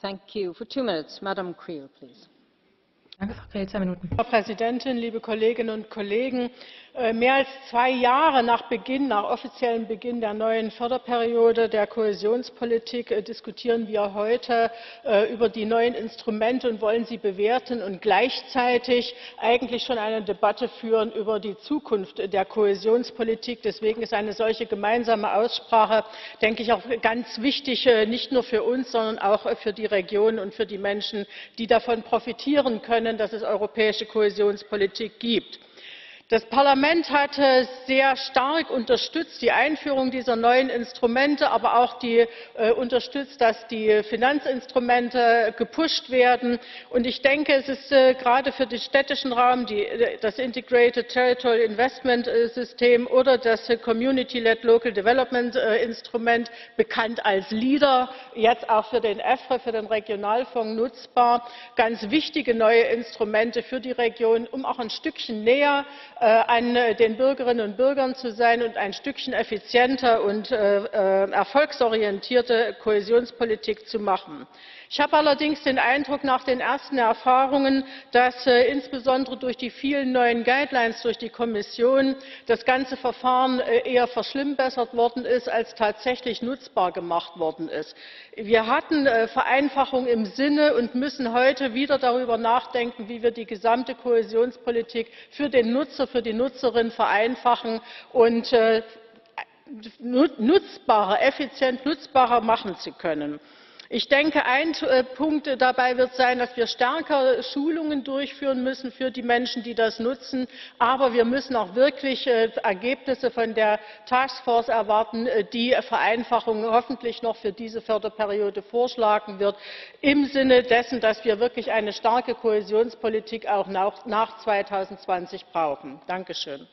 thank you. for two minutes, madam creel, please. Frau präsidentin liebe kolleginnen und kollegen! Äh, mehr als zwei jahre nach offiziellem beginn der neuen förderperiode der kohäsionspolitik äh, diskutieren wir heute äh, über die neuen instrumente und wollen sie bewerten und gleichzeitig eigentlich schon eine debatte führen über die zukunft der kohäsionspolitik. deswegen ist eine solche gemeinsame aussprache denke ich auch ganz wichtig nicht nur für uns sondern auch für die regionen und für die menschen die davon profitieren können dass es europäische kohäsionspolitik gibt das parlament hat sehr stark unterstützt die einführung dieser neuen instrumente aber auch äh, unterstützt dass die finanzinstrumente gepusht werden. und ich denke es ist äh, gerade für den städtischen raum das integrated territorial investment äh, system oder das community led local development instrument bekannt als leader jetzt auch für den efre für den regionalfonds nutzbar ganz wichtige neue instrumente für die regionen um auch ein stückchen näher Äh, an äh, den bürgerinnen und bürgern zu sein und ein stückchen effizienter und äh, erfolgsorientierte kohäsionspolitik zu machen ich habe allerdings den eindruck nach den ersten erfahrungen dass äh, insbesondere durch die vielen neuen guidelines durch die kommission das ganze verfahren äh, eher verschlimmbessert worden ist als tatsächlich nutzbar gemacht worden ist. wir hatten äh, vereinfachung im sinne und müssen heute wieder darüber nachdenken wie wir die gesamte kohäsionspolitik für den nutzer für die nutzerin vereinfachen und effizient nutzbarer machen zu können ich denke ein äh, punkt dabei wird sein dass wir stärker schulungen durchführen müssen für die menschen die das nutzen aber wir müssen auch wirklich äh, ergebnisse von der taskforce erwarten äh, die vereinfachungen hoffentlich noch für diese förderperiode vorschlagen wird im sinne dessen dass wir wirklich eine starke kohäsionspolitik auch nach zweitausendzwanzig brauchen. danke schön!